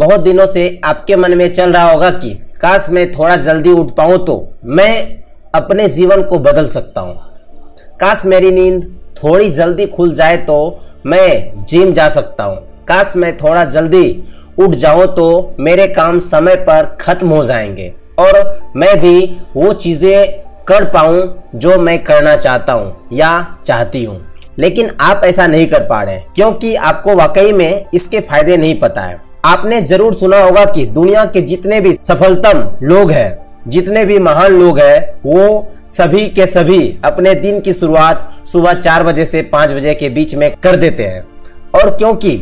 बहुत दिनों से आपके मन में चल रहा होगा कि काश मैं थोड़ा जल्दी उठ पाऊँ तो मैं अपने जीवन को बदल सकता हूँ। काश मेरी नींद थोड़ी जल्दी खुल जाए तो मैं जिम जा सकता हूँ। काश मैं थोड़ा जल्दी उठ जाऊँ तो मेरे काम समय पर खत्म हो जाएँगे और मैं भी वो चीज़ें कर पाऊँ जो मैं करना चाहता हूँ या चाहती हूँ। लेकिन आप ऐसा नहीं कर पा रहे क्योंकि आपको वाकई में इसके फ़ायदे नहीं पता है। आपने ज़रूर सुना होगा कि दुनिया के जितने भी सफलतम लोग हैं, जितने भी महान लोग हैं, वो सभी के सभी अपने दिन की शुरुआत सुबह चार बजे से पाँच बजे के बीच में कर देते हैं। और क्योंकि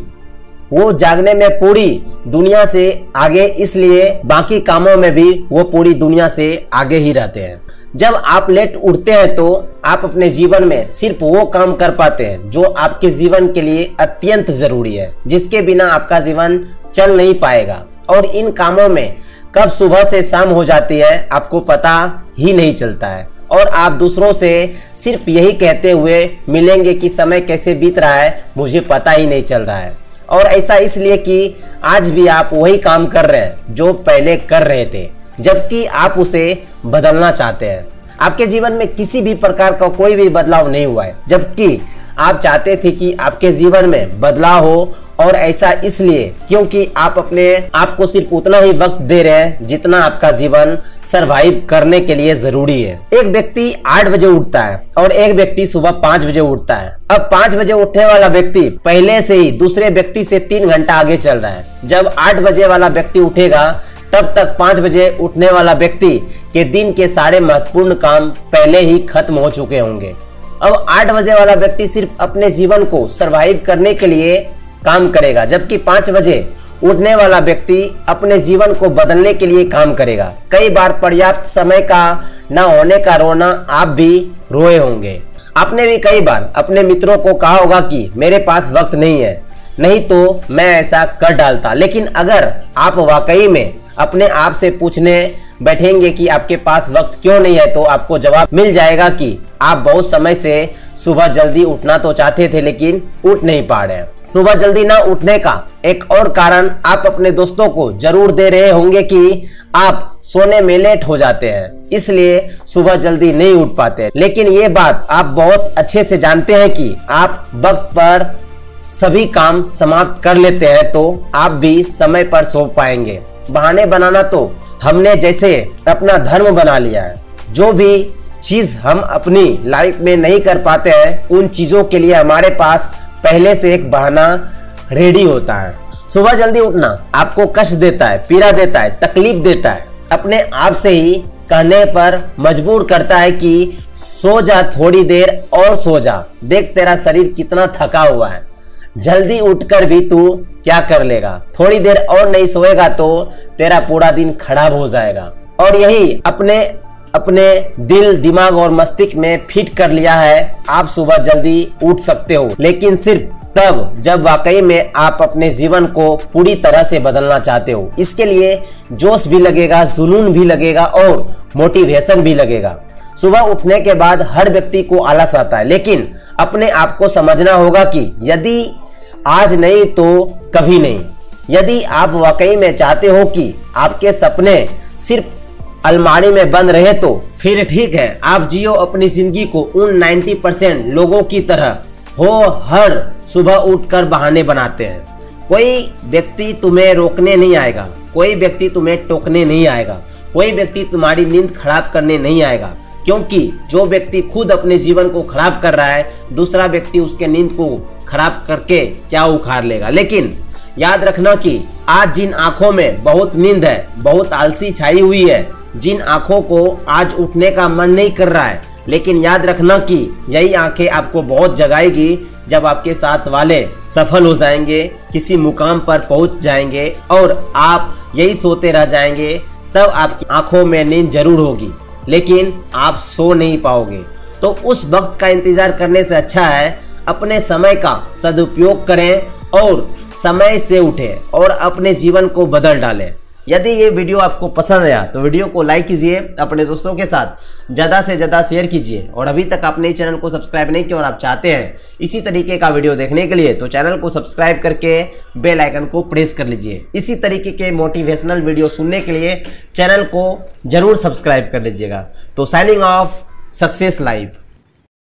वो जागने में पूरी दुनिया से आगे, इसलिए बाकी कामों में भी वो पूरी दुनिया से आगे ही रहते हैं। जब आप लेट उठते हैं तो आप अपने जीवन में सिर्फ़ वो काम कर पाते हैं जो आपके जीवन के लिए अत्यंत ज़रूरी है, जिसके बिना आपका जीवन चल नहीं पाएगा। और इन कामों में कब सुबह से शाम हो जाती है, आपको पता ही नहीं चलता है। और आप दूसरों से सिर्फ़ यही कहते हुए मिलेंगे कि समय कैसे बीत रहा है, मुझे पता ही नहीं चल रहा है। और ऐसा इसलिए कि आज भी आप वही काम कर रहे हैं जो पहले कर रहे थे, जबकि आप उसे बदलना चाहते हैं। आपके जीवन में किसी भी प्रकार का कोई भी बदलाव नहीं हुआ है, जबकि आप चाहते थे कि आपके जीवन में बदलाव हो और ऐसा इसलिए क्योंकि आप अपने आप को सिर्फ़ उतना ही वक्त दे रहे हैं जितना आपका जीवन सरवाइव करने के लिए ज़रूरी है। एक व्यक्ति आठ बजे उठता है और एक व्यक्ति सुबह पाँच बजे उठता है। अब पाँच बजे उठने वाला व्यक्ति पहले से ही दूसरे व्यक्ति से तीन घंटा आगे चल रहा है। जब आठ बजे वाला व्यक्ति उठेगा, तब तक पाँच बजे उठने वाला व्यक्ति के दिन के सारे महत्वपूर्ण काम पहले ही खत्म हो चुके होंगे। अब आठ बजे वाला व्यक्ति सिर्फ़ अपने जीवन को सरवाइव करने के लिए काम करेगा, जबकि पाँच बजे उठने वाला व्यक्ति अपने जीवन को बदलने के लिए काम करेगा। कई बार पर्याप्त समय का न होने का रोना आप भी रोए होंगे। आपने भी कई बार अपने मित्रों को कहा होगा कि मेरे पास वक्त नहीं है, नहीं तो मैं ऐसा कर डालता। लेकिन अगर आप वाकई में अपने आप से पूछने बैठेंगे कि आपके पास वक्त क्यों नहीं है तो आपको जवाब मिल जाएगा कि आप बहुत समय से सुबह जल्दी उठना तो चाहते थे, लेकिन उठ नहीं पा रहे सुबह जल्दी ना उठने का एक और कारण आप अपने दोस्तों को ज़रूर दे रहे होंगे कि आप सोने में लेट हो जाते हैं, इसलिए सुबह जल्दी नहीं उठ पाते। लेकिन ये बात आप बहुत अच्छे से जानते हैं कि आप वक्त पर सभी काम समाप्त कर लेते हैं तो आप भी समय पर सो पाएँगे। बहाने बनाना तो हमने जैसे अपना धर्म बना लिया है। जो भी चीज़ हम अपनी लाइफ में नहीं कर पाते हैं, उन चीज़ों के लिए हमारे पास पहले से एक बहाना रेडी होता है। सुबह जल्दी उठना आपको कष्ट देता है, पीड़ा देता है, तकलीफ़ देता है। अपने आप से ही कहने पर मजबूर करता है कि सो जा थोड़ी देर और सो जा। देख तेरा शरीर कितना थका हुआ है। जल्दी उठकर भी तू क्या कर लेगा? थोड़ी देर और नहीं सोएगा तो तेरा पूरा दिन खराब हो जाएगा। और यही अपने अपने दिल, दिमाग और मस्तिष्क में फिट कर लिया है। आप सुबह जल्दी उठ सकते हो। लेकिन सिर्फ़ तब, जब वाकई में आप अपने जीवन को पूरी तरह से बदलना चाहते हो। इसके लिए जोश भी लगेगा, जुनून भी लगेगा और मोटिवेशन भी लगेगा। सुबह उठने के बाद हर व्यक्ति को आलस आता है, लेकिन अपने आप को समझना होगा कि यदि आज नहीं तो कभी नहीं। यदि आप वाकई में चाहते हो कि आपके सपने सिर्फ़ अलमारी में बंद रहे तो फिर ठीक है, आप जियो अपनी ज़िंदगी को उन 90 परसेंट लोगों की तरह हो, हर सुबह उठकर बहाने बनाते हैं। कोई व्यक्ति तुम्हें रोकने नहीं आएगा, कोई व्यक्ति तुम्हें टोकने नहीं आएगा, कोई व्यक्ति तुम्हारी नींद खराब करने नहीं आएगा। क्योंकि जो व्यक्ति खुद अपने जीवन को खराब कर रहा है, दूसरा व्यक्ति उसके नींद को खराब करके क्या उखाड़ लेगा। लेकिन याद रखना कि आज जिन आँखों में बहुत नींद है, बहुत आलसी छाई हुई है, जिन आँखों को आज उठने का मन नहीं कर रहा है, लेकिन याद रखना कि यही आँखें आपको बहुत जगाएगी, जब आपके साथ वाले सफल हो जाएँगे, किसी मुकाम पर पहुँच जाएँगे और आप यही सोते रह जाएँगे, तब आपकी आँखों में नींद ज़रूर होगी। लेकिन आप सो नहीं पाओगे। तो उस वक्त का इंतज़ार करने से अच्छा है, अपने समय का सदुपयोग करें और समय से उठें और अपने जीवन को बदल डालें। यदि ये वीडियो आपको पसंद आया तो वीडियो को लाइक कीजिए, अपने दोस्तों के साथ ज़्यादा से ज़्यादा शेयर कीजिए। और अभी तक आपने चैनल को सब्सक्राइब नहीं किया और आप चाहते हैं इसी तरीके का वीडियो देखने के लिए तो चैनल को सब्सक्राइब करके बेल आइकन को प्रेस कर लीजिए। इसी तरीके के मोटिवेशनल वीडियो सुनने के लिए चैनल को ज़रूर सब्सक्राइब कर लीजिएगा। तो साइनिंग ऑफ़ सक्सेस लाइव